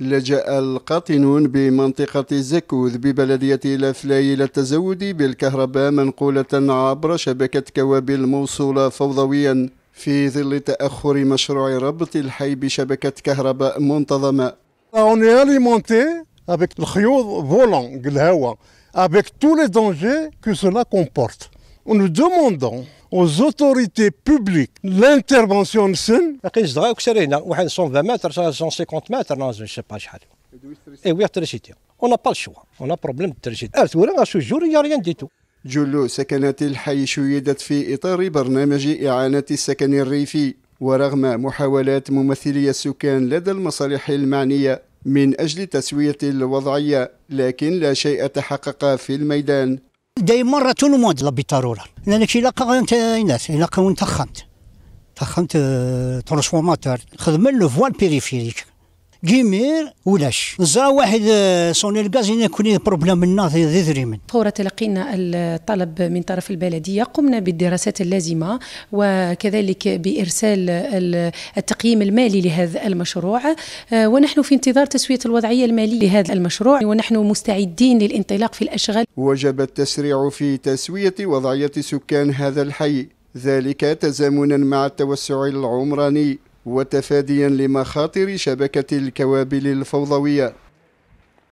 لجأ القاطنون بمنطقة زكوذ ببلدية لافلاي إلى التزود بالكهرباء منقولة عبر شبكة كوابل موصولة فوضويا في ظل تأخر مشروع ربط الحي بشبكة كهرباء منتظمة. Aux autorités publiques l'intervention كسرينا واحد 120 متر 150 متر نازل سي با شحال. اي وي تريسيتي اون با الشوا اون بروبليم تريسيتي ارثورا غاسو جور يا ريان ديتو جل سكنات الحي شيدت في إطار برنامج إعانة السكن الريفي. ورغم محاولات ممثلي السكان لدى المصالح المعنية من أجل تسوية الوضعية لكن لا شيء تحقق في الميدان. دايما مرة لو موند بالضرورة لأنك إلا أنت الناس إلا انت خمت تخمت ترانسفورماتور. خدم لو فوال بيريفيريك. جيمير ولاش؟ زا واحد صوني الغاز يكون بروبليم النار ذي من. فور تلقينا الطلب من طرف البلدية. قمنا بالدراسات اللازمة وكذلك بإرسال التقييم المالي لهذا المشروع. ونحن في انتظار تسوية الوضعية المالية لهذا المشروع. ونحن مستعدين للانطلاق في الأشغال. وجب التسريع في تسوية وضعية سكان هذا الحي ذلك تزامنا مع التوسع العمراني. وتفاديا لمخاطر شبكة الكوابل الفوضوية.